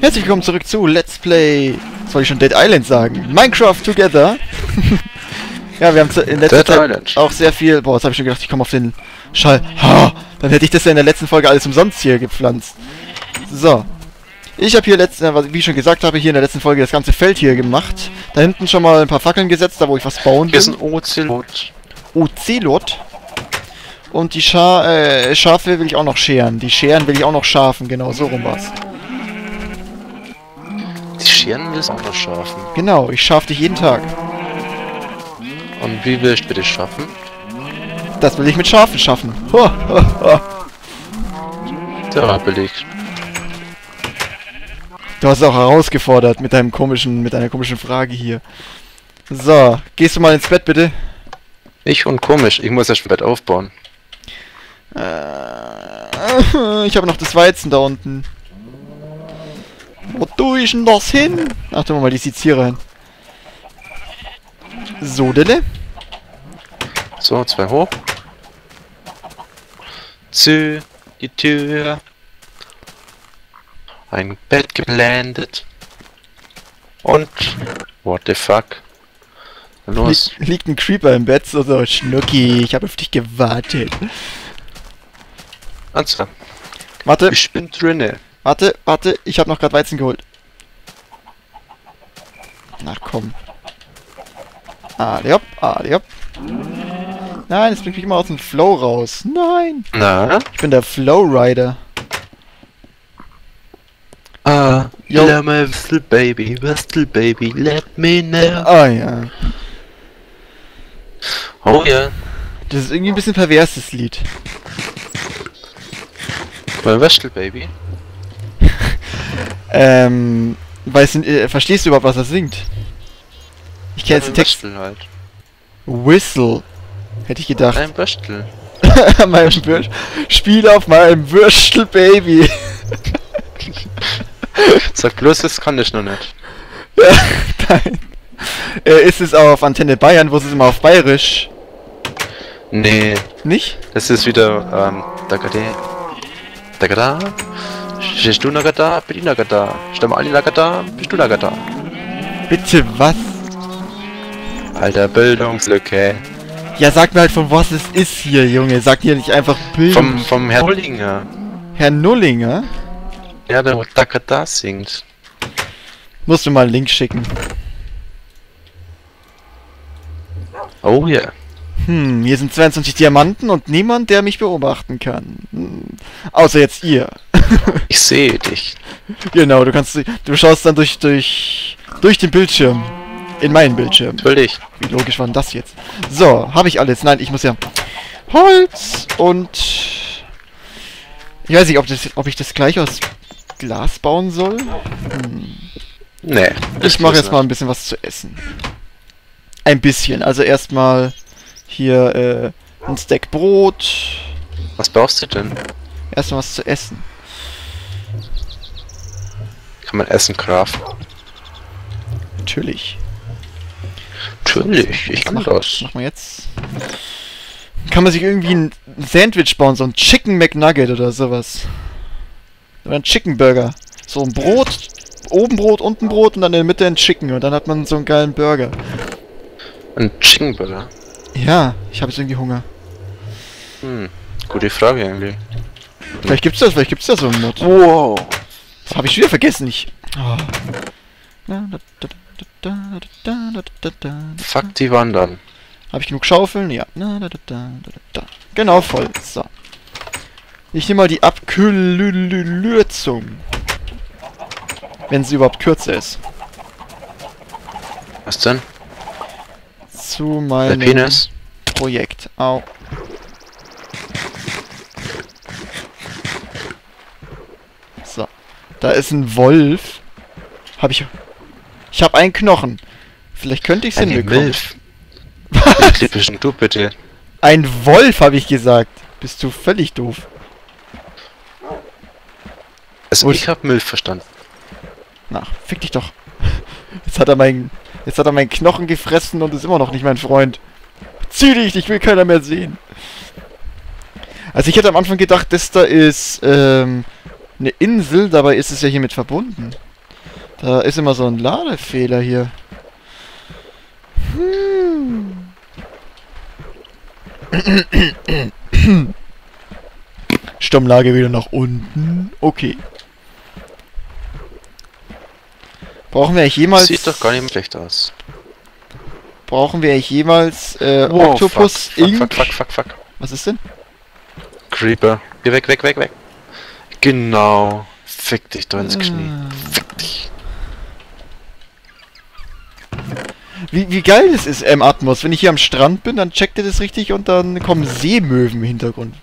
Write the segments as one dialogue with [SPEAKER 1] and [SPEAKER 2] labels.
[SPEAKER 1] Herzlich willkommen zurück zu Let's Play, was soll ich schon, Dead Island sagen? Minecraft Together. ja, wir haben in letzter
[SPEAKER 2] Dead
[SPEAKER 1] Zeit
[SPEAKER 2] Island.
[SPEAKER 1] auch sehr viel... Boah, jetzt habe ich schon gedacht, ich komme auf den Schall. Ha, dann hätte ich das ja in der letzten Folge alles umsonst hier gepflanzt. So. Ich habe hier letzten, wie ich schon gesagt habe, hier in der letzten Folge das ganze Feld hier gemacht. Da hinten schon mal ein paar Fackeln gesetzt, da wo ich was bauen
[SPEAKER 2] Hier ist
[SPEAKER 1] will.
[SPEAKER 2] ein Ozelot.
[SPEAKER 1] Ocelot. Und die Scha äh, Schafe will ich auch noch scheren. Die Scheren will ich auch noch schafen, genau, so rum war's.
[SPEAKER 2] Die Scheren willst du auch noch schaffen.
[SPEAKER 1] Genau, ich schaf dich jeden Tag.
[SPEAKER 2] Und wie willst du das schaffen?
[SPEAKER 1] Das will ich mit Schafen schaffen. Ho, ho,
[SPEAKER 2] war belegt.
[SPEAKER 1] Du hast auch herausgefordert mit deinem komischen, mit deiner komischen Frage hier. So, gehst du mal ins Bett bitte?
[SPEAKER 2] Ich und komisch, ich muss erst ein Bett aufbauen.
[SPEAKER 1] Äh, ich habe noch das Weizen da unten. Wo tue ich denn das hin? Ach, tun wir mal die Seziere hin. So, Dille.
[SPEAKER 2] So, zwei hoch. Zu die Tür. Ein Bett geblendet. Und what the fuck? Los.
[SPEAKER 1] Li liegt ein Creeper im Bett, so, so Schnucki, ich habe auf dich gewartet.
[SPEAKER 2] Also,
[SPEAKER 1] Warte,
[SPEAKER 2] ich bin drinne.
[SPEAKER 1] Warte, warte, ich habe noch gerade Weizen geholt. Na komm. Adiop, adiop. Nein, es bringt mich immer aus dem Flow raus. Nein,
[SPEAKER 2] Na?
[SPEAKER 1] ich bin der Flow Rider.
[SPEAKER 2] Ah,
[SPEAKER 1] Jo.
[SPEAKER 2] let me whistle baby, whistle baby, let me know.
[SPEAKER 1] Ah ja.
[SPEAKER 2] Oh ja,
[SPEAKER 1] Das ist irgendwie ein bisschen perverses Lied.
[SPEAKER 2] mein Whistle baby.
[SPEAKER 1] Ähm, weißt du, äh, verstehst du überhaupt, was er singt? Ich kenne jetzt den Text.
[SPEAKER 2] Whistle halt.
[SPEAKER 1] Whistle. Hätte ich gedacht.
[SPEAKER 2] Ein Whistle.
[SPEAKER 1] meinem Würst Spiel auf meinem Würstel, Baby.
[SPEAKER 2] Sag bloß, das kann ich noch nicht.
[SPEAKER 1] Nein. Äh, ist es auf Antenne Bayern, wo ist es immer auf Bayerisch?
[SPEAKER 2] Nee,
[SPEAKER 1] Nicht?
[SPEAKER 2] das ist wieder, ähm, Dagade. Dagada. Stehst du Nagada? Bin ich Nagada? Stimmen alle Nagada? Bist du Nagada?
[SPEAKER 1] Bitte was?
[SPEAKER 2] Alter, Bildungslücke.
[SPEAKER 1] Ja, sag mir halt von was es ist hier, Junge. Sag hier nicht einfach Bild.
[SPEAKER 2] Vom, vom Herrn Nullinger.
[SPEAKER 1] Herr Nullinger.
[SPEAKER 2] Ja, der Dagada singt.
[SPEAKER 1] Musst du mal einen Link schicken.
[SPEAKER 2] Oh ja.
[SPEAKER 1] Hm, hier sind 22 Diamanten und niemand, der mich beobachten kann. Hm. Außer jetzt ihr.
[SPEAKER 2] Ich sehe dich.
[SPEAKER 1] genau, du kannst, du schaust dann durch, durch, durch den Bildschirm. In meinen Bildschirm.
[SPEAKER 2] Natürlich.
[SPEAKER 1] Wie logisch war denn das jetzt? So, habe ich alles. Nein, ich muss ja Holz und ich weiß nicht, ob, das, ob ich das gleich aus Glas bauen soll. Hm.
[SPEAKER 2] Nee.
[SPEAKER 1] Ich mache jetzt mal ein bisschen was zu essen. Ein bisschen. Also erstmal hier äh, ein Stack Brot.
[SPEAKER 2] Was brauchst du denn?
[SPEAKER 1] Erstmal was zu essen.
[SPEAKER 2] Kann man Essen craften?
[SPEAKER 1] Natürlich.
[SPEAKER 2] Natürlich, ich kann
[SPEAKER 1] Mach-
[SPEAKER 2] das.
[SPEAKER 1] Machen wir jetzt. Kann man sich irgendwie ein Sandwich bauen, so ein Chicken McNugget oder sowas. Oder ein Chicken Burger. So ein Brot, oben Brot, unten Brot und dann in der Mitte ein Chicken und dann hat man so einen geilen Burger.
[SPEAKER 2] Ein Chicken Burger.
[SPEAKER 1] Ja, ich habe jetzt irgendwie Hunger.
[SPEAKER 2] Hm, gute Frage eigentlich.
[SPEAKER 1] Vielleicht gibt's das, vielleicht gibt's da so einen Mod.
[SPEAKER 2] Wow.
[SPEAKER 1] Das habe ich wieder vergessen. Ich. Oh.
[SPEAKER 2] Fuck die wandern.
[SPEAKER 1] Habe ich genug Schaufeln? Ja. Genau, voll. So. Ich nehme mal die Abkürzung. Wenn sie überhaupt kürzer ist.
[SPEAKER 2] Was denn?
[SPEAKER 1] Zu meinem? Projekt. Au. So. Da ist ein Wolf. Habe ich. Ich habe einen Knochen. Vielleicht könnte ich es hinbekommen.
[SPEAKER 2] Milf. Typischen du bitte.
[SPEAKER 1] Ein Wolf, habe ich gesagt. Bist du völlig doof.
[SPEAKER 2] Also ich hab Milf verstanden.
[SPEAKER 1] Na, fick dich doch. Jetzt hat er meinen. Jetzt hat er meinen Knochen gefressen und ist immer noch nicht mein Freund. Zieh dich, ich will keiner mehr sehen. Also ich hätte am Anfang gedacht, das da ist ähm, Eine Insel, dabei ist es ja hiermit verbunden. Da ist immer so ein Ladefehler hier. Hm. Stammlage wieder nach unten. Okay. Brauchen wir eigentlich jemals...
[SPEAKER 2] Sieht doch gar nicht mehr schlecht aus.
[SPEAKER 1] Brauchen wir eigentlich jemals äh,
[SPEAKER 2] Wow,
[SPEAKER 1] Octopus
[SPEAKER 2] fuck,
[SPEAKER 1] Inc?
[SPEAKER 2] Fuck, fuck, fuck, fuck, fuck.
[SPEAKER 1] Was ist denn?
[SPEAKER 2] Creeper. Geh weg, weg, weg, weg. Genau. Fick dich doch ins Knie.
[SPEAKER 1] Ah.
[SPEAKER 2] Fick dich.
[SPEAKER 1] Wie, wie geil das ist, ähm, Atmos. Wenn ich hier am Strand bin, dann checkt ihr das richtig und dann kommen Seemöwen im Hintergrund.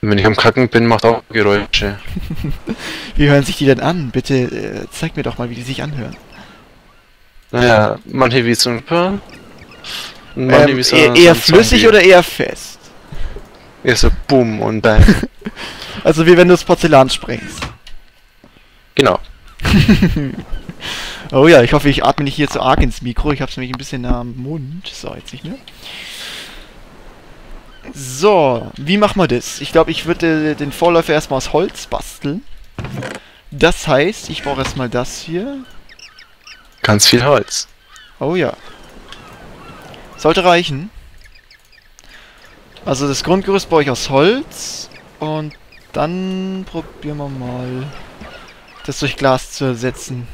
[SPEAKER 2] Und wenn ich am Kacken bin, macht auch Geräusche.
[SPEAKER 1] Wie hören sich die denn an? Bitte äh, zeig mir doch mal, wie die sich anhören.
[SPEAKER 2] Naja, manche wie so ein Paar. Manche
[SPEAKER 1] Ähm,
[SPEAKER 2] wie so
[SPEAKER 1] eher,
[SPEAKER 2] so
[SPEAKER 1] eher
[SPEAKER 2] ein
[SPEAKER 1] flüssig
[SPEAKER 2] Zombie.
[SPEAKER 1] oder eher fest?
[SPEAKER 2] Eher so Boom und Bang.
[SPEAKER 1] Also wie wenn du das Porzellan sprengst.
[SPEAKER 2] genau.
[SPEAKER 1] Oh ja, ich hoffe, ich atme nicht hier zu arg ins Mikro. Ich hab's nämlich ein bisschen am Mund. So, jetzt nicht mehr. So, wie machen wir das? Ich glaube, ich würde äh, den Vorläufer erstmal aus Holz basteln. Das heißt, ich brauche erstmal das hier.
[SPEAKER 2] Ganz viel Holz.
[SPEAKER 1] Oh ja. Sollte reichen. Also das Grundgerüst baue ich aus Holz. Und dann probieren wir mal, das durch Glas zu ersetzen.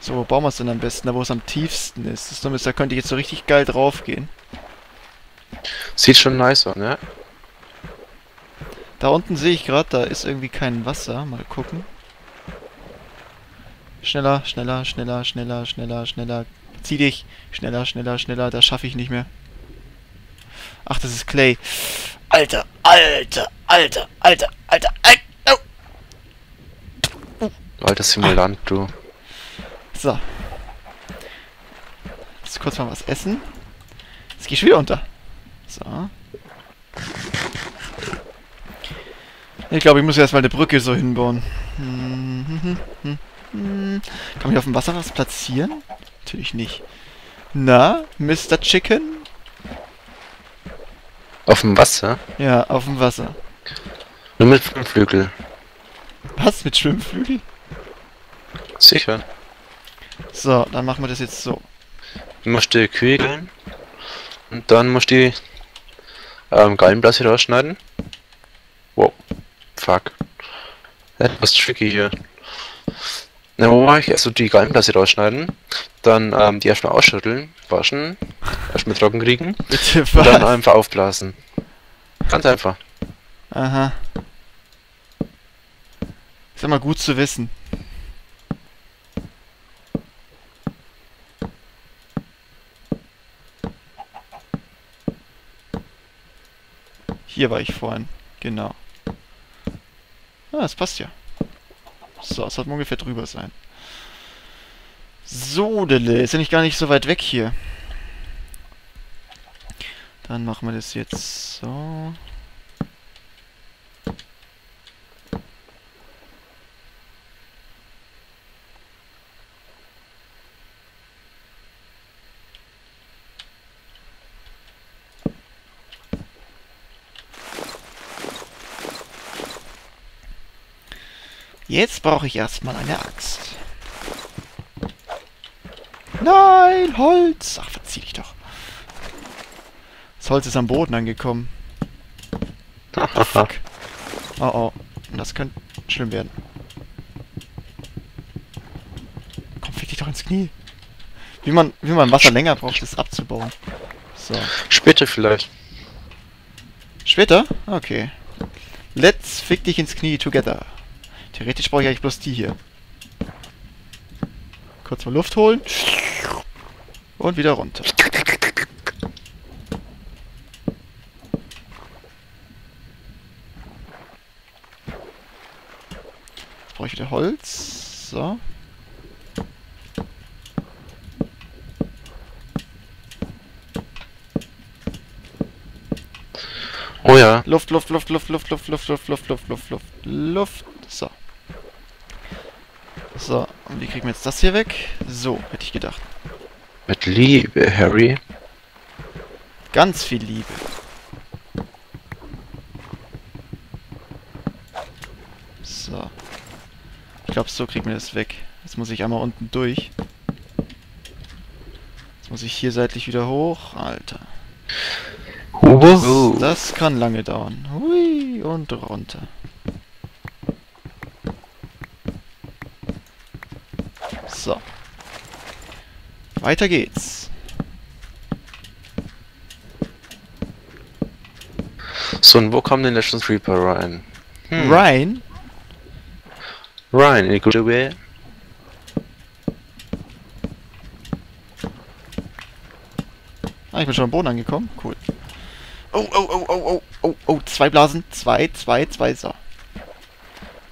[SPEAKER 1] So, wo bauen wir es denn am besten? Da, wo es am tiefsten ist. Das Dumme ist, da könnte ich jetzt so richtig geil drauf gehen.
[SPEAKER 2] Sieht schon nice aus, ne?
[SPEAKER 1] Da unten sehe ich gerade, da ist irgendwie kein Wasser. Mal gucken. Schneller, schneller, schneller, schneller, schneller, schneller. Zieh dich. Schneller, schneller, schneller. Das schaffe ich nicht mehr. Ach, das ist Clay. Alter, alter, alter, alter, alter, alter. Oh.
[SPEAKER 2] Alter Simulant, du.
[SPEAKER 1] So. Jetzt kurz mal was essen. Jetzt geh ich wieder unter. So. Ich glaube, ich muss erstmal eine Brücke so hinbauen. Hm, hm, hm, hm, hm. Kann man hier auf dem Wasser was platzieren? Natürlich nicht. Na, Mr. Chicken?
[SPEAKER 2] Auf dem Wasser?
[SPEAKER 1] Ja, auf dem Wasser.
[SPEAKER 2] Nur mit fünf Flügel.
[SPEAKER 1] Was mit Schwimmflügel?
[SPEAKER 2] Sicher.
[SPEAKER 1] So, dann machen wir das jetzt so.
[SPEAKER 2] Du musst die Kügeln und dann musst du die ähm, Gallenblase rausschneiden. Wow. Fuck. Etwas tricky hier. Na, wo war ich? Also die Gallenblase rausschneiden, dann ähm, die erstmal ausschütteln, waschen, erstmal trocken kriegen und dann einfach aufblasen. Ganz einfach.
[SPEAKER 1] Aha. Ist immer gut zu wissen. Hier war ich vorhin. Genau. Ah, das passt ja. So, es sollte ungefähr drüber sein. So, Dille, ist ja nicht gar nicht so weit weg hier. Dann machen wir das jetzt so. Jetzt brauche ich erstmal eine Axt. Nein, Holz! Ach, verzieh dich doch. Das Holz ist am Boden angekommen. Fuck. Oh oh. Das könnte schlimm werden. Komm, fick dich doch ins Knie. Wie man, wie man Wasser länger braucht, das abzubauen. So.
[SPEAKER 2] Später vielleicht.
[SPEAKER 1] Später? Okay. Let's fick dich ins Knie together. Theoretisch brauche ich eigentlich bloß die hier. Kurz mal Luft holen. Und wieder runter. Brauche ich wieder Holz. So.
[SPEAKER 2] Oh ja.
[SPEAKER 1] Luft, Luft, Luft, Luft, Luft, Luft, Luft, Luft, Luft, Luft, Luft, Luft, Luft. So. So, und wie kriegen wir jetzt das hier weg? So, hätte ich gedacht.
[SPEAKER 2] Mit Liebe, Harry.
[SPEAKER 1] Ganz viel Liebe. So. Ich glaube, so kriegen wir das weg. Jetzt muss ich einmal unten durch. Jetzt muss ich hier seitlich wieder hoch. Alter.
[SPEAKER 2] Das,
[SPEAKER 1] das kann lange dauern. Hui, und runter. So. Weiter geht's.
[SPEAKER 2] So, und wo kam denn Legends Reaper rein? Hm.
[SPEAKER 1] Ryan?
[SPEAKER 2] Ryan, in a good way.
[SPEAKER 1] Ah, ich bin schon am Boden angekommen. Cool. Oh, oh, oh, oh, oh, oh, oh, zwei Blasen. Zwei, zwei, zwei, so.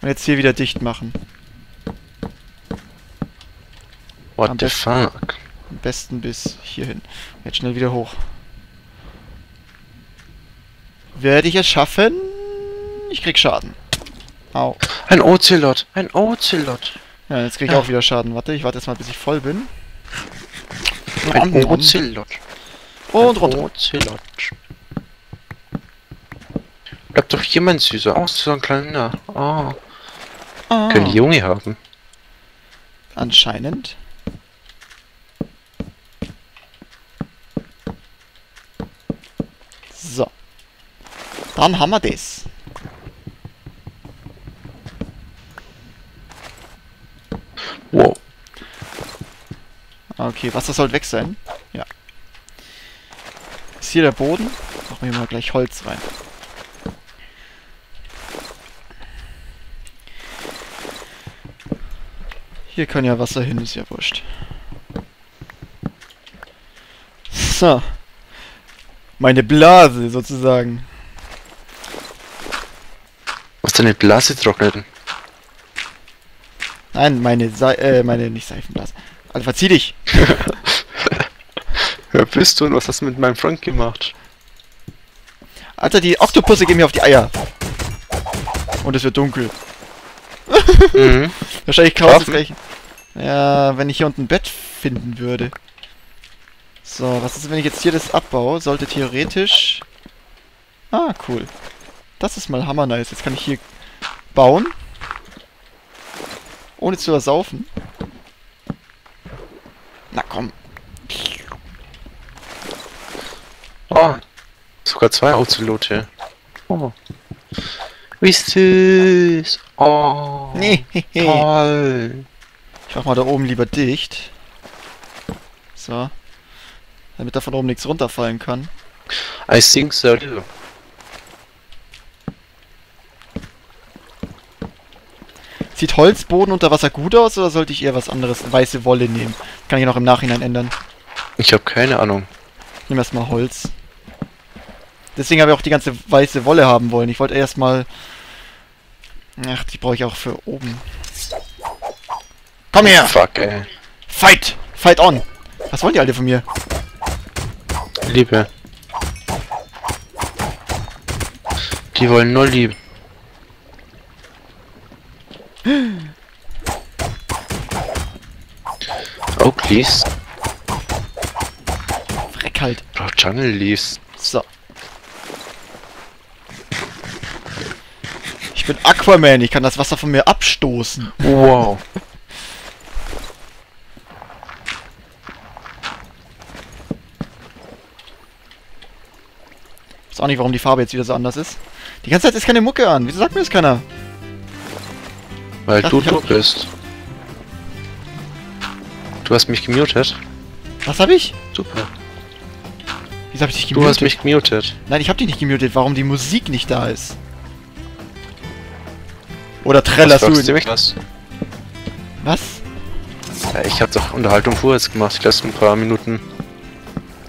[SPEAKER 1] Und jetzt hier wieder dicht machen.
[SPEAKER 2] What
[SPEAKER 1] Am
[SPEAKER 2] the
[SPEAKER 1] besten-
[SPEAKER 2] fuck?
[SPEAKER 1] Am besten bis hierhin. Jetzt schnell wieder hoch. Werde ich es schaffen? Ich krieg Schaden. Au.
[SPEAKER 2] Ein Ocelot, ein Ocelot.
[SPEAKER 1] Ja, jetzt krieg ich
[SPEAKER 2] Ja.
[SPEAKER 1] auch wieder Schaden. Warte, ich warte jetzt mal, bis ich voll bin.
[SPEAKER 2] Ein
[SPEAKER 1] rom.
[SPEAKER 2] Ocelot.
[SPEAKER 1] Und
[SPEAKER 2] Ein
[SPEAKER 1] runter.
[SPEAKER 2] Ocelot. Bleibt doch jemand süßer. Oh, so ein kleiner. Oh.
[SPEAKER 1] Ah,
[SPEAKER 2] Können die Junge haben.
[SPEAKER 1] anscheinend. So. Dann haben wir das.
[SPEAKER 2] Wow.
[SPEAKER 1] Okay, Wasser soll weg sein. Ja. Ist hier der Boden? Machen wir mal gleich Holz rein. Hier kann ja Wasser hin, ist ja wurscht. So. Meine Blase sozusagen.
[SPEAKER 2] Deine Blase trocknen?
[SPEAKER 1] Nein, meine Se äh, meine nicht Seifenblase. Also verzieh dich.
[SPEAKER 2] Wer bist du und was hast du mit meinem Freund gemacht?
[SPEAKER 1] Alter, die Oktopusse gehen mir auf die Eier. Und es wird dunkel.
[SPEAKER 2] mhm.
[SPEAKER 1] Wahrscheinlich
[SPEAKER 2] Schlafen?
[SPEAKER 1] gleich. Ja, wenn ich hier unten ein Bett finden würde. So, was ist, wenn ich jetzt hier das abbaue? Sollte theoretisch... Ah, cool. Das ist mal hammer nice. Jetzt kann ich hier bauen. Ohne zu ersaufen. Na komm.
[SPEAKER 2] Oh. Sogar zwei Ozelote. Oh. Wie süß. Oh.
[SPEAKER 1] Nee, hehe.
[SPEAKER 2] Toll.
[SPEAKER 1] Ich mach mal da oben lieber dicht. So. Damit da von oben nichts runterfallen kann.
[SPEAKER 2] I think so too.
[SPEAKER 1] Sieht Holzboden unter Wasser gut aus oder sollte ich eher was anderes, weiße Wolle nehmen? Kann ich noch im Nachhinein ändern.
[SPEAKER 2] Ich habe keine Ahnung.
[SPEAKER 1] Ich nehme erstmal Holz. Deswegen habe ich auch die ganze weiße Wolle haben wollen. Ich wollte erstmal... Ach, die brauche ich auch für oben. Komm her!
[SPEAKER 2] Fuck, ey.
[SPEAKER 1] Fight! Fight on! Was wollen die alle von mir?
[SPEAKER 2] Liebe. Die wollen nur Liebe. Oak Leaves.
[SPEAKER 1] Freck halt.
[SPEAKER 2] Bro, Jungle Leaves.
[SPEAKER 1] So. Ich bin Aquaman. Ich kann das Wasser von mir abstoßen.
[SPEAKER 2] Wow.
[SPEAKER 1] Ich weiß auch nicht, warum die Farbe jetzt wieder so anders ist. Die ganze Zeit ist keine Mucke an. Wieso sagt mir das keiner?
[SPEAKER 2] Weil
[SPEAKER 1] Ach,
[SPEAKER 2] du
[SPEAKER 1] ich hab-
[SPEAKER 2] du bist. Du hast mich gemutet.
[SPEAKER 1] Was habe ich?
[SPEAKER 2] Super.
[SPEAKER 1] Wieso habe ich dich
[SPEAKER 2] Du
[SPEAKER 1] gemutet?
[SPEAKER 2] hast mich gemutet.
[SPEAKER 1] Nein, ich habe dich nicht gemutet. Warum die Musik nicht da ist? Oder trällerst
[SPEAKER 2] du
[SPEAKER 1] du...
[SPEAKER 2] mich was?
[SPEAKER 1] Was?
[SPEAKER 2] Ja, ich hab doch Unterhaltung vor jetzt gemacht, die letzten paar Minuten.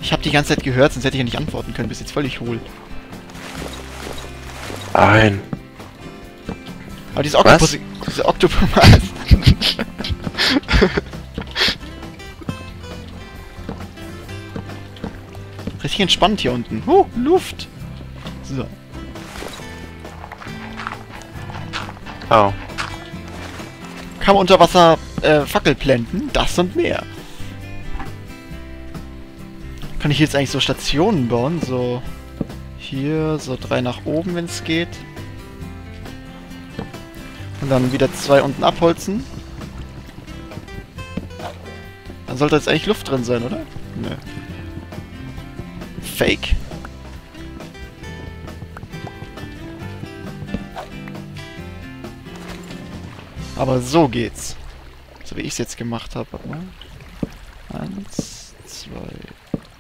[SPEAKER 1] Ich habe die ganze Zeit gehört, sonst hätte ich ja nicht antworten können. Bist jetzt völlig hohl.
[SPEAKER 2] Nein.
[SPEAKER 1] Aber diese? Oktopus... Diese Oktopus... Richtig entspannt hier unten. Huh, Luft. So.
[SPEAKER 2] Au.
[SPEAKER 1] Kann man unter Wasser äh, Fackel blenden. Das und mehr. Kann ich jetzt eigentlich so Stationen bauen? So hier, so drei nach oben, wenn es geht. Und dann wieder zwei unten abholzen. Dann sollte jetzt eigentlich Luft drin sein, oder? Nö. Fake. Aber so geht's. So wie ich es jetzt gemacht habe. Warte mal. Eins, zwei,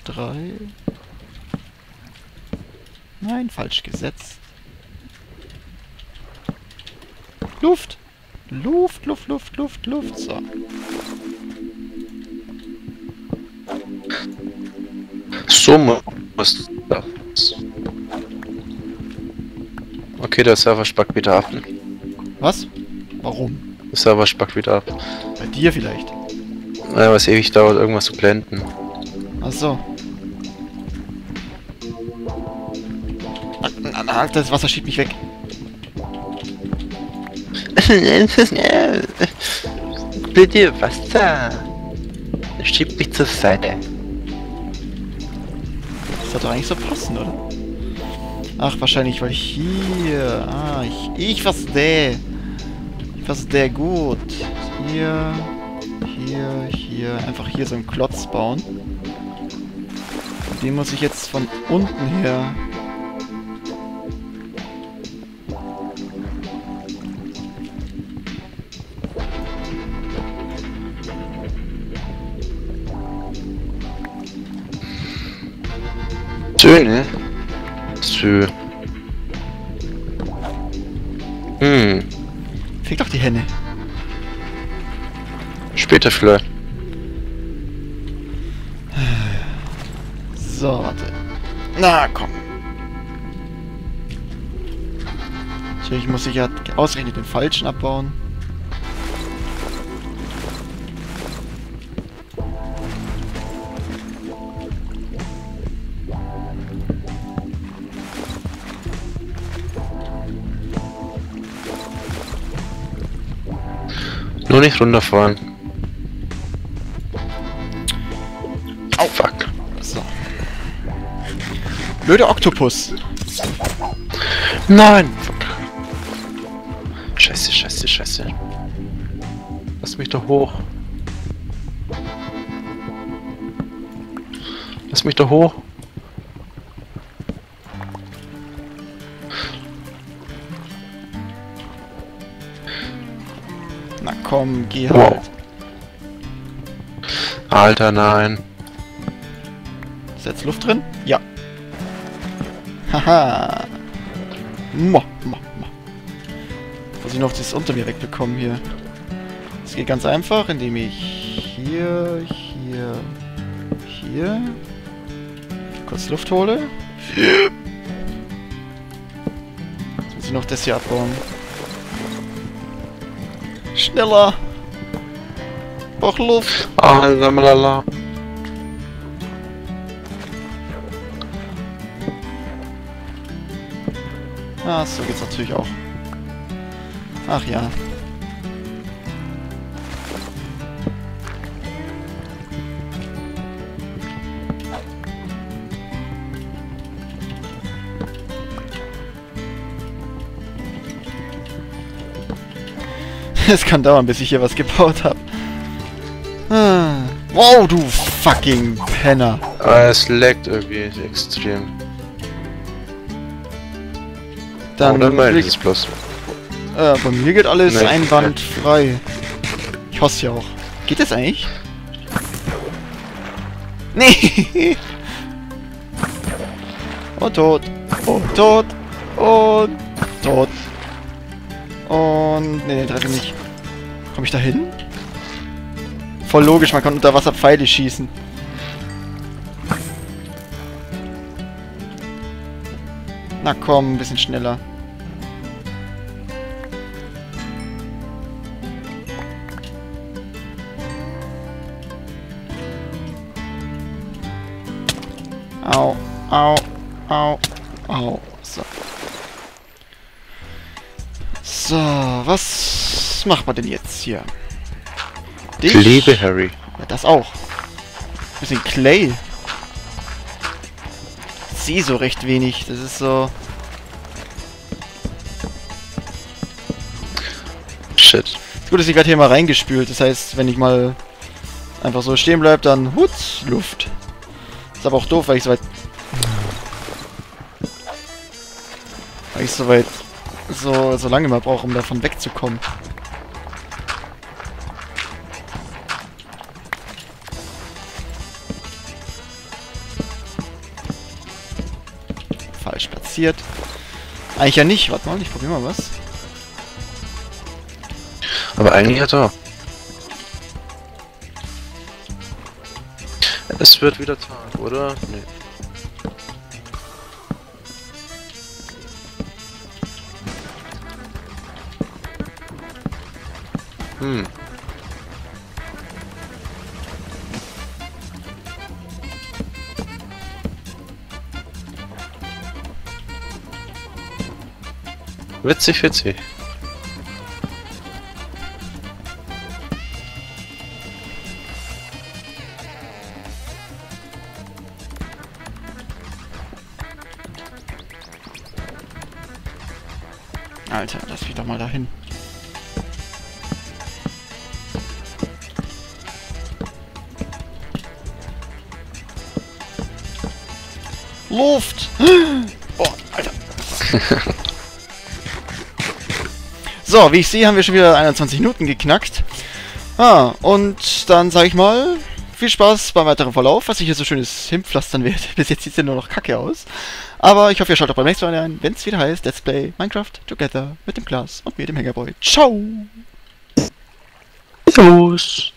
[SPEAKER 1] drei. Nein, falsch gesetzt. Luft! Luft, Luft, Luft, Luft, Luft. So.
[SPEAKER 2] So muss das. Okay, der Server spackt wieder ab.
[SPEAKER 1] Was? Warum?
[SPEAKER 2] Der Server spackt wieder ab.
[SPEAKER 1] Bei dir vielleicht.
[SPEAKER 2] Naja, was ewig dauert, irgendwas zu blenden.
[SPEAKER 1] Ach so. Ah, Das Wasser schiebt mich weg.
[SPEAKER 2] Bitte Wasser. Schiebt mich zur Seite.
[SPEAKER 1] Das hat doch eigentlich so passen, oder? Ach, wahrscheinlich, weil hier... Ah, ich, ich verstehe. Ich verstehe gut. Hier, hier, hier. Einfach hier so einen Klotz bauen. Den muss ich jetzt von unten her...
[SPEAKER 2] Söhne? Sö. Hm,
[SPEAKER 1] Fick doch die Henne.
[SPEAKER 2] später vielleicht.
[SPEAKER 1] So, warte. Na, komm. Natürlich muss ich ja ausgerechnet den falschen abbauen.
[SPEAKER 2] Nicht runterfahren.
[SPEAKER 1] Au.
[SPEAKER 2] Fuck.
[SPEAKER 1] So. Blöder Oktopus.
[SPEAKER 2] Nein! Fuck. Scheiße, scheiße, scheiße. Lass mich da hoch. Lass mich da hoch.
[SPEAKER 1] Na komm, geh
[SPEAKER 2] Wow.
[SPEAKER 1] halt.
[SPEAKER 2] Alter, nein.
[SPEAKER 1] Ist jetzt Luft drin? Ja. Haha. Mo, mo, mo. Muss ich noch das unter mir wegbekommen hier. Das geht ganz einfach, indem ich hier, hier, hier kurz Luft hole. Jetzt muss ich noch das hier abbauen. Schneller! Brauch Luft!
[SPEAKER 2] Ah, lalalala.
[SPEAKER 1] Ah, so geht's natürlich auch. Ach ja. Es kann dauern, bis ich hier was gebaut habe. Ah. Wow, du fucking Penner.
[SPEAKER 2] Ah, es laggt irgendwie extrem.
[SPEAKER 1] Dann
[SPEAKER 2] Oder
[SPEAKER 1] ich
[SPEAKER 2] es bloß.
[SPEAKER 1] Äh, bei mir geht alles
[SPEAKER 2] Nee.
[SPEAKER 1] einwandfrei. Ich hasse ja auch. Geht das eigentlich? Nee! Und tot. Und tot. Und tot. Und... Nee, den treffe ich nicht. Komme ich da hin? Voll logisch, man kann unter Wasser Pfeile schießen. Na komm, ein bisschen schneller. Macht man denn jetzt hier?
[SPEAKER 2] Ich liebe Harry.
[SPEAKER 1] Ja, das auch. Bisschen Clay. Ich sehe so recht wenig. Das ist so...
[SPEAKER 2] shit.
[SPEAKER 1] Ist gut, dass ich gerade hier mal reingespült. Das heißt, wenn ich mal einfach so stehen bleibe, dann Hutz, Luft. Ist aber auch doof, weil ich so weit... Weil ich so weit... So, so lange mal brauche, um davon wegzukommen. Platziert. Eigentlich ja nicht. Warte mal, ich probiere mal was.
[SPEAKER 2] Aber eigentlich ja da. Es wird wieder Tag, oder? Nee. Hm. Witzig, witzig.
[SPEAKER 1] Alter, lass mich doch mal dahin. Luft! Boah, Alter. so, wie ich sehe, haben wir schon wieder 21 Minuten geknackt. Ah, und dann sage ich mal, viel Spaß beim weiteren Verlauf, was ich hier so schönes hinpflastern werde. Bis jetzt sieht es ja nur noch kacke aus. Aber ich hoffe, ihr schaut auch beim nächsten Mal ein, wenn es wieder heißt Let's Play Minecraft Together mit dem Glas und mir, dem Hängerboy. Ciao!
[SPEAKER 2] Servus!